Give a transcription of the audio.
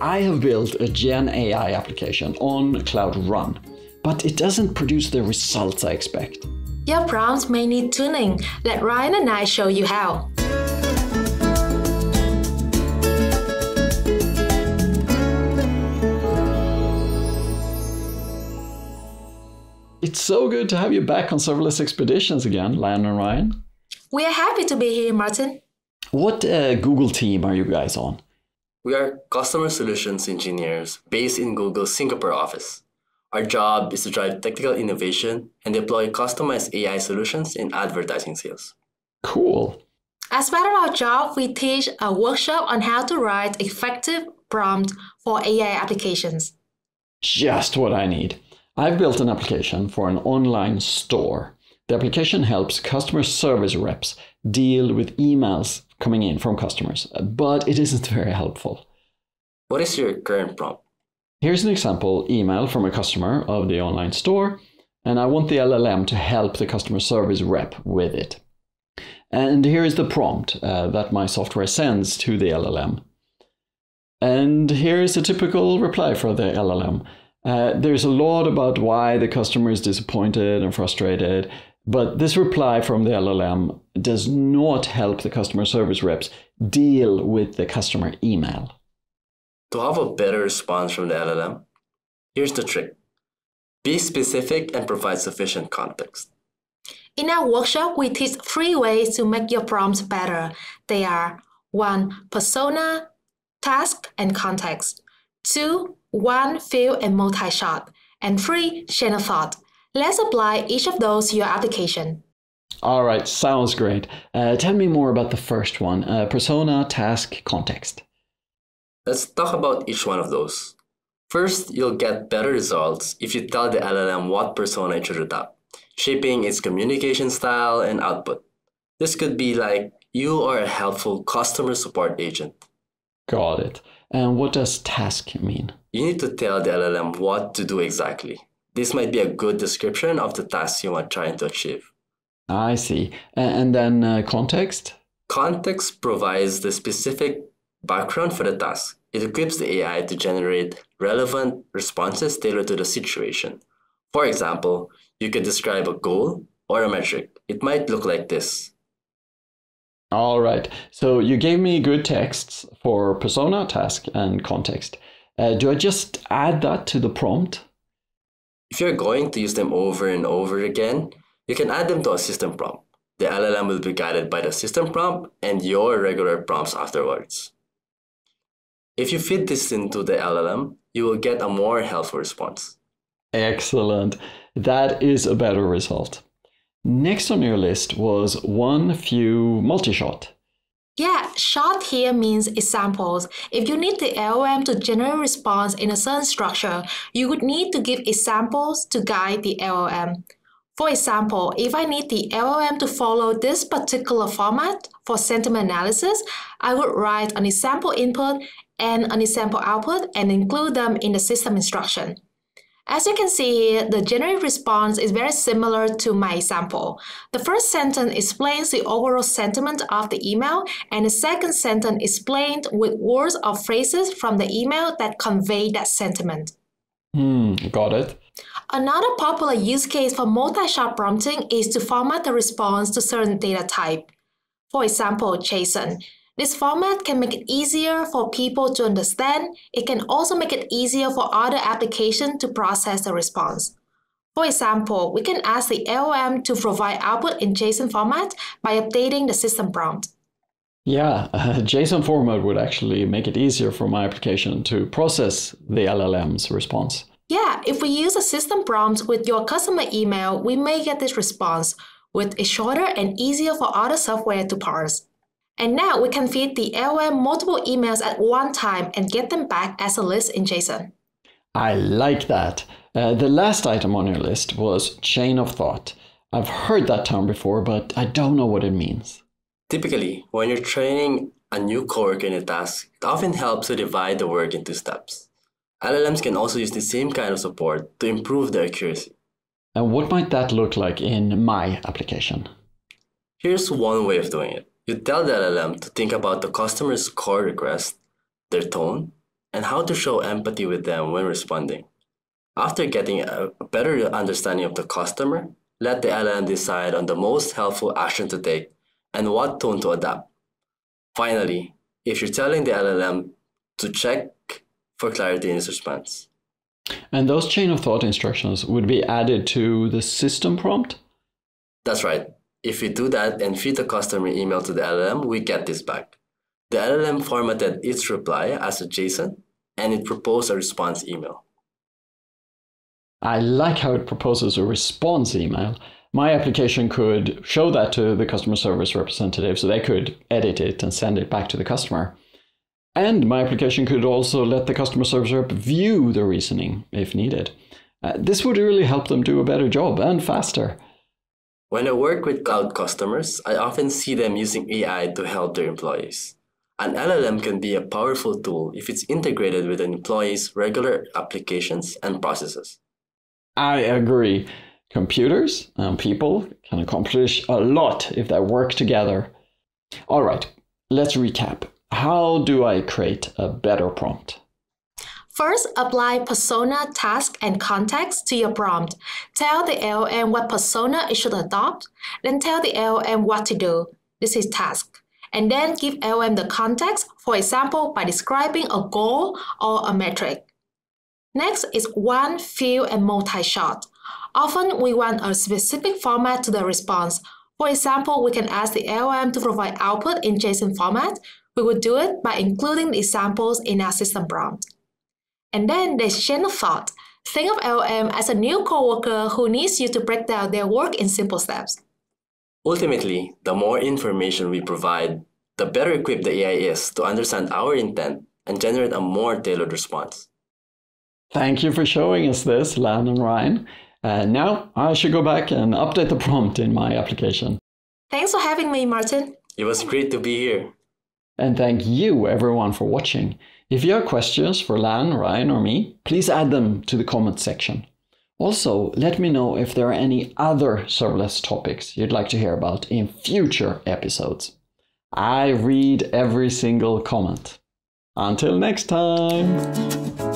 I have built a Gen AI application on Cloud Run, but it doesn't produce the results I expect. Your prompts may need tuning. Let Ryan and I show you how. It's so good to have you back on serverless expeditions again, Lan and Ryan. We are happy to be here, Martin. What uh, Google team are you guys on? We are customer solutions engineers based in Google's Singapore office. Our job is to drive technical innovation and deploy customized AI solutions in advertising sales. Cool. As part of our job, we teach a workshop on how to write effective prompt for AI applications. Just what I need. I've built an application for an online store. The application helps customer service reps deal with emails coming in from customers, but it isn't very helpful. What is your current prompt? Here's an example email from a customer of the online store, and I want the LLM to help the customer service rep with it. And here is the prompt uh, that my software sends to the LLM. And here is a typical reply for the LLM. Uh, there's a lot about why the customer is disappointed and frustrated, but this reply from the LLM does not help the customer service reps deal with the customer email. To have a better response from the LLM, here's the trick be specific and provide sufficient context. In our workshop, we teach three ways to make your prompts better. They are 1. Persona, task, and context. 2 one field and multi-shot, and three chain of thought. Let's apply each of those to your application. All right, sounds great. Uh, tell me more about the first one uh, persona, task, context. Let's talk about each one of those. First, you'll get better results if you tell the LLM what persona it should adopt, shaping its communication style and output. This could be like you are a helpful customer support agent. Got it. And what does task mean? You need to tell the LLM what to do exactly. This might be a good description of the task you are trying to achieve. I see. And then uh, context? Context provides the specific background for the task. It equips the AI to generate relevant responses tailored to the situation. For example, you could describe a goal or a metric. It might look like this all right. So you gave me good texts for persona, task, and context. Uh, do I just add that to the prompt? If you're going to use them over and over again, you can add them to a system prompt. The LLM will be guided by the system prompt and your regular prompts afterwards. If you feed this into the LLM, you will get a more helpful response. Excellent. That is a better result. Next on your list was one few multi-shot. Yeah, shot here means examples. If you need the LLM to generate response in a certain structure, you would need to give examples to guide the LLM. For example, if I need the LLM to follow this particular format for sentiment analysis, I would write an example input and an example output and include them in the system instruction. As you can see here, the generic response is very similar to my example. The first sentence explains the overall sentiment of the email, and the second sentence explained with words or phrases from the email that convey that sentiment. Hmm, got it. Another popular use case for multi-shot prompting is to format the response to certain data type. For example, JSON. This format can make it easier for people to understand. It can also make it easier for other applications to process the response. For example, we can ask the LLM to provide output in JSON format by updating the system prompt. Yeah, uh, JSON format would actually make it easier for my application to process the LLM's response. Yeah, if we use a system prompt with your customer email, we may get this response, with it shorter and easier for other software to parse. And now we can feed the LLM multiple emails at one time and get them back as a list in JSON. I like that. Uh, the last item on your list was chain of thought. I've heard that term before, but I don't know what it means. Typically, when you're training a new coworker in a task, it often helps to divide the work into steps. LLMs can also use the same kind of support to improve their accuracy. And what might that look like in my application? Here's one way of doing it. You tell the LLM to think about the customer's core request, their tone, and how to show empathy with them when responding. After getting a better understanding of the customer, let the LLM decide on the most helpful action to take and what tone to adapt. Finally, if you're telling the LLM to check for clarity in its response. And those chain of thought instructions would be added to the system prompt? That's right. If we do that and feed the customer email to the LLM, we get this back. The LLM formatted its reply as a JSON and it proposed a response email. I like how it proposes a response email. My application could show that to the customer service representative so they could edit it and send it back to the customer. And my application could also let the customer service rep view the reasoning if needed. Uh, this would really help them do a better job and faster. When I work with cloud customers, I often see them using AI to help their employees. An LLM can be a powerful tool if it's integrated with an employee's regular applications and processes. I agree. Computers and people can accomplish a lot if they work together. All right, let's recap. How do I create a better prompt? First, apply persona, task, and context to your prompt. Tell the LLM what persona it should adopt, then tell the LLM what to do. This is task. And then give LLM the context, for example, by describing a goal or a metric. Next is one, few, and multi-shot. Often we want a specific format to the response. For example, we can ask the LLM to provide output in JSON format. We would do it by including the examples in our system prompt. And then there's chain of thought. Think of LLM as a new coworker who needs you to break down their work in simple steps. Ultimately, the more information we provide, the better equipped the AI is to understand our intent and generate a more tailored response. Thank you for showing us this, Lan and Ryan. Uh, now I should go back and update the prompt in my application. Thanks for having me, Martin. It was great to be here. And thank you, everyone, for watching. If you have questions for Lan, Ryan, or me, please add them to the comment section. Also, let me know if there are any other serverless topics you'd like to hear about in future episodes. I read every single comment. Until next time!